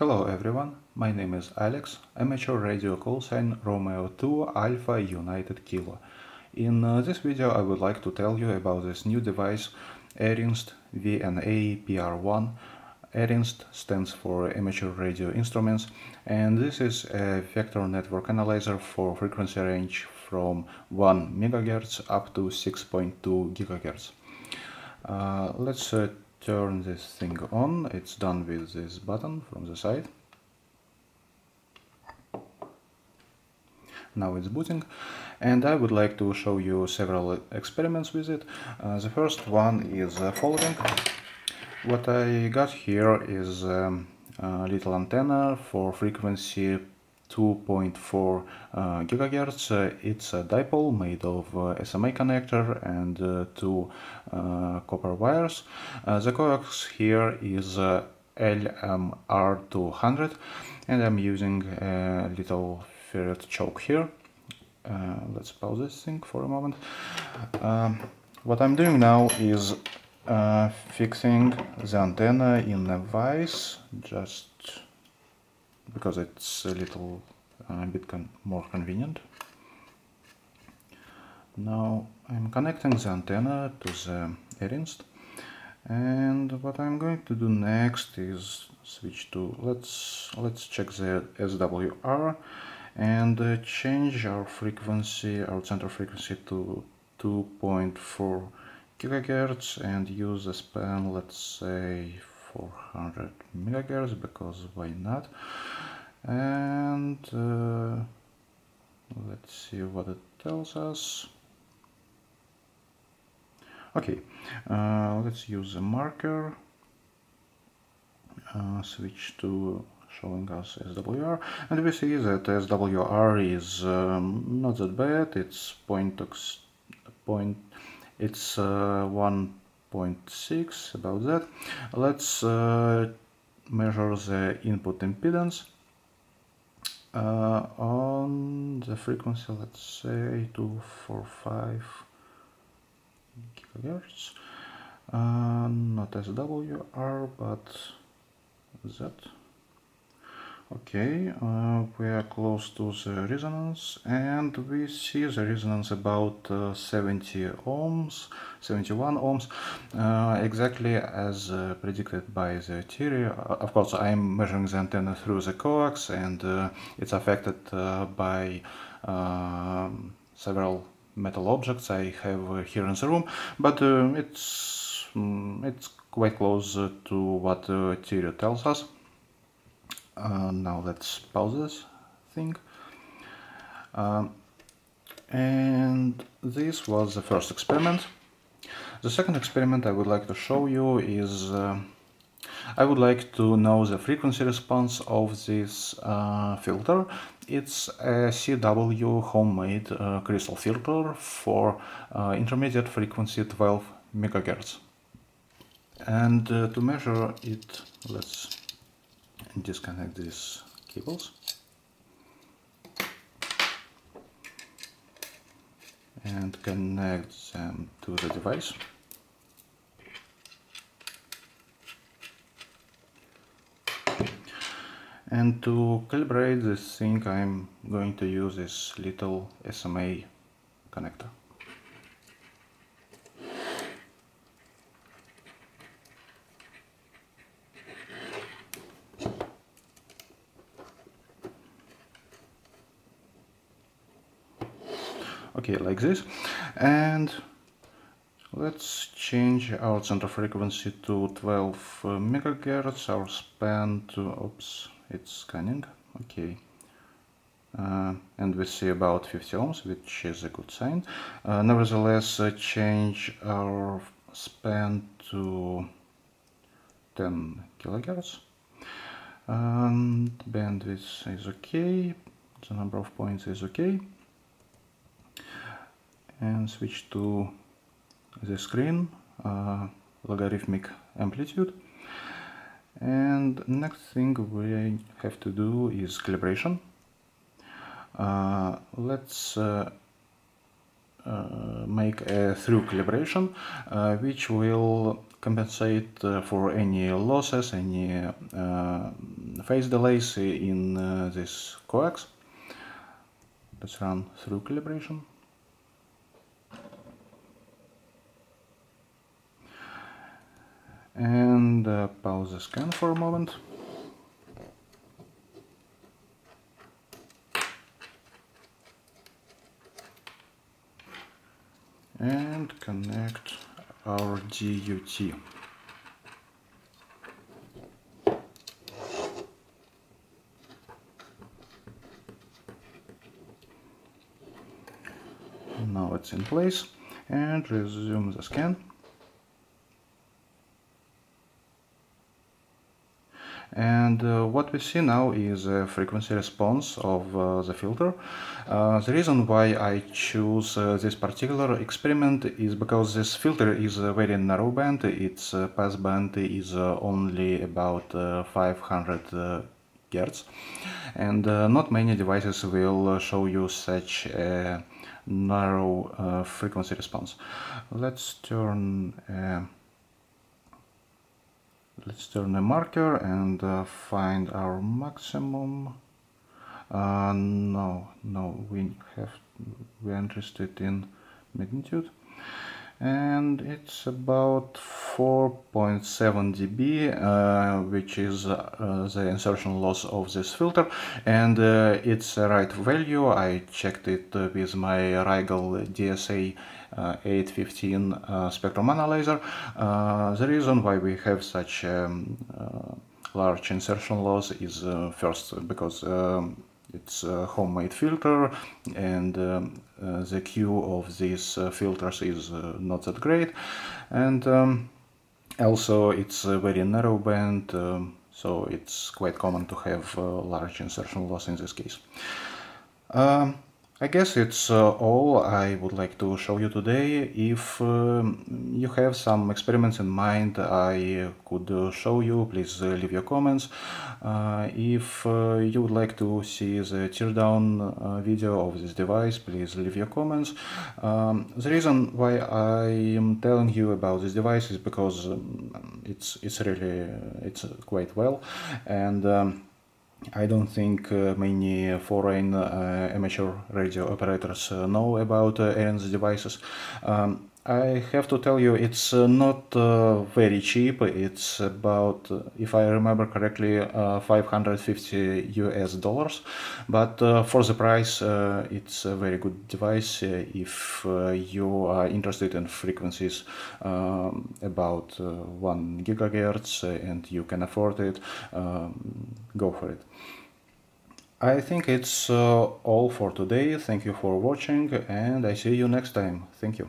Hello everyone, my name is Alex, amateur radio call sign Romeo 2 Alpha United Kilo. In uh, this video I would like to tell you about this new device Arinst VNA PR1. Arinst stands for Amateur Radio Instruments and this is a vector network analyzer for frequency range from 1 MHz up to 6.2 GHz. Uh, let's uh, turn this thing on. It's done with this button from the side. Now it's booting and I would like to show you several experiments with it. Uh, the first one is uh, following. What I got here is um, a little antenna for frequency 2.4 uh, gigahertz. Uh, it's a dipole made of uh, SMA connector and uh, two uh, copper wires. The coax here is LMR200 and I'm using a little ferrite choke here. let's pause this thing for a moment. Um, what I'm doing now is fixing the antenna in a vise just because it's a little uh, a bit con more convenient. Now I'm connecting the antenna to the Arinst and what I'm going to do next is switch to let's let's check the SWR and uh, change our frequency our center frequency to 2.4 gigahertz and use a span let's say 400 megahertz because why not? And uh, let's see what it tells us. Okay uh, let's use a marker. Uh, switch to showing us SWR and we see that SWR is um, not that bad. It's point, point it's uh, one 0.6 about that. Let's uh, measure the input impedance uh, on the frequency let's say 245 gigahertz. Uh, not SWR but Z Okay, uh, we are close to the resonance and we see the resonance about uh, 70 ohms, 71 ohms, uh, exactly as uh, predicted by the theory. Uh, of course, I'm measuring the antenna through the coax and uh, it's affected by um, several metal objects I have here in the room, but it's, um, it's quite close to what the theory tells us. Uh, now let's pause this thing. Um, and this was the first experiment. The second experiment I would like to show you is uh, I would like to know the frequency response of this uh, filter. It's a CW homemade uh, crystal filter for uh, intermediate frequency 12 megahertz. And uh, to measure it, let's disconnect these cables. And connect them to the device. And to calibrate this thing I'm going to use this little SMA connector okay like this. And let's change our center frequency to 12 uh, megahertz. Our span to oops it's scanning. Okay. Uh, and we see about 50 ohms which is a good sign. Uh, nevertheless uh, change our span to 10 kilohertz. And bandwidth is okay. The number of points is okay and switch to the screen uh, logarithmic amplitude and next thing we have to do is calibration uh, let's uh, uh make a through calibration uh, which will compensate uh, for any losses any phase delays in this coax. Let's run through calibration. And uh, pause the scan for a moment. and connect our DUT. Now it's in place and resume the scan. And uh, what we see now is a frequency response of uh, the filter. Uh, the reason why I choose uh, this particular experiment is because this filter is a very narrow band, its uh, pass band is uh, only about 500 Hertz and not many devices will show you such a narrow frequency response. Let's turn let's turn the marker and uh, find our maximum. Uh, no no we have we're interested in magnitude and it's about 4.7 dB uh, which is uh, the insertion loss of this filter. And uh, it's the right value I checked it with my Rigol DSA uh, 815 uh, spectrum analyzer. Uh, the reason why we have such um, large insertion loss is first because um, it's a homemade filter and um, uh, the Q of these uh, filters is uh, not that great and um, also it's a very narrow band um, so it's quite common to have large insertion loss in this case. I guess it's uh, all I would like to show you today. If um, you have some experiments in mind I could uh, show you, please uh, leave your comments. Uh, if uh, you would like to see the teardown uh, video of this device, please leave your comments. Um, the reason why I am telling you about this device is because um, it's, it's really it's quite well and um, I don't think uh, many foreign uh, amateur radio operators uh, know about uh, Arinst's devices. Um, I have to tell you, it's uh, not uh, very cheap. It's about, uh, if I remember correctly, uh, 550 US dollars. But for the price, it's a very good device if you are interested in frequencies um, about 1 gigahertz and you can afford it. Um, go for it. I think it's all for today. Thank you for watching and I see you next time. Thank you.